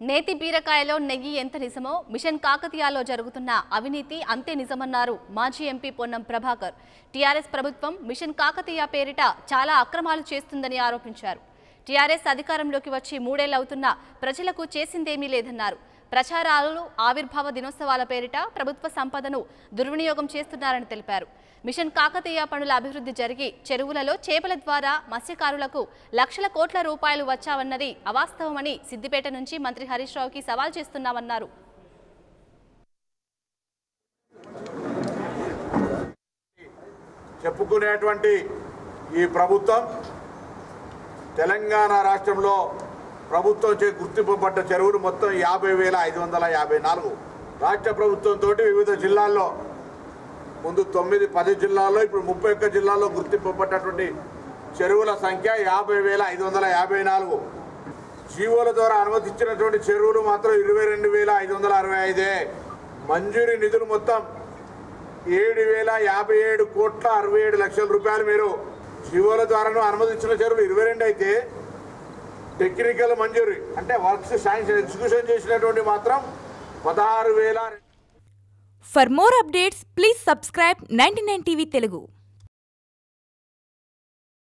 నేతి బీరకాయలో నెయ్యి ఎంత నిజమో మిషన్ కాకతీయాలో జరుగుతున్న అవినీతి అంతే నిజమన్నారు మాజీ ఎంపీ పొన్నం ప్రభాకర్. టీఆర్ఎస్ ప్రభుత్వం మిషన్ కాకతీయ పేరిట చాలా అక్రమాలు చేస్తుందని ఆరోపించారు. టీఆర్ఎస్ అధికారంలోకి వచ్చి మూడేళ్ళవుతున్నా ప్రజలకు చేసిందేమీ లేదన్నారు. ప్రచారాలు ఆవిర్భావ దినోత్సవాల పేరిట ప్రభుత్వ సంపదను దుర్వినియోగం చేస్తున్నారని తెలిపారు. మిషన్ కాకతీయ పనుల అభివృద్ధి జరిగి చెరువులలో చేపల ద్వారా మత్స్యకారులకు లక్షల కోట్ల రూపాయలు వచ్చావన్నది అవాస్తవమని సిద్దిపేట నుంచి మంత్రి హరీష్ రావుకి సవాల్ చేస్తున్నామన్నారు. చెప్పుకునేటువంటి ఈ ప్రభుత్వం తెలంగాణ రాష్ట్రంలో ప్రభుత్వం చే గుర్తింపబడ్డ చెరువులు మొత్తం యాభై వేల ఐదు వందల యాభై నాలుగు. రాష్ట్ర ప్రభుత్వంతో వివిధ జిల్లాల్లో ముందు తొమ్మిది పది జిల్లాల్లో ఇప్పుడు ముప్పై ఒక్క జిల్లాల్లో గుర్తింపబడ్డటువంటి చెరువుల సంఖ్య యాభై వేల ఐదు వందల యాభై నాలుగు. జీవోల ద్వారా అనుమతించినటువంటి చెరువులు మాత్రం ఇరవై రెండు వేల ఐదు వందల అరవై ఐదే. మంజూరీ నిధులు మొత్తం ఏడు వేల యాభై ఏడు కోట్ల అరవై ఏడు లక్షల రూపాయలు మీరు జీవోల ద్వారాను అనుమతించిన చెరువులు ఇరవై రెండు అయితే టెక్నికల్ మంజూరీ. అంటే వర్క్స్ శాంక్షన్ ఎగ్జిక్యూషన్ చేసినటువంటి మాత్రం పదహారు వేల for more updates please subscribe ninety nine TV Telugu.